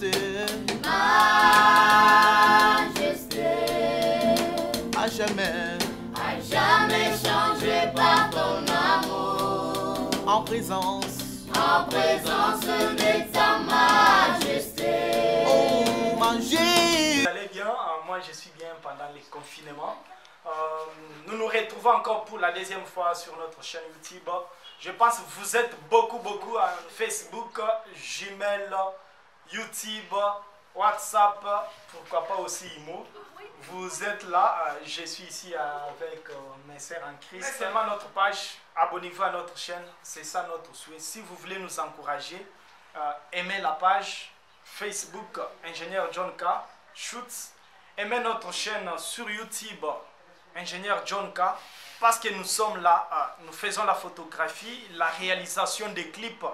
majesté, Majesté, à jamais, à jamais changé par ton amour, en présence, en présence de ta majesté. oh magie. Vous allez bien? Euh, Moi, je suis bien pendant les confinements. Euh, nous nous retrouvons encore pour la deuxième fois sur notre chaîne YouTube. Je pense que vous êtes beaucoup, beaucoup à Facebook, Gmail, YouTube, WhatsApp, pourquoi pas aussi Imo. Vous êtes là, euh, je suis ici avec euh, mes sœurs en Christ. Seulement notre page, abonnez-vous à notre chaîne, c'est ça notre souhait. Si vous voulez nous encourager, euh, aimez la page Facebook Ingénieur John K. Schutz. Aimez notre chaîne sur YouTube Ingénieur John K. Parce que nous sommes là, nous faisons la photographie, la réalisation des clips.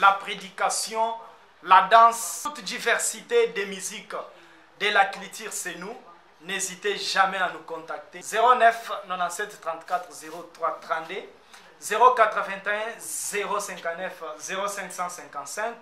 La prédication, la danse, toute diversité des musiques de la culture, c'est nous. N'hésitez jamais à nous contacter. 09 97 34 03 32 081 059 0555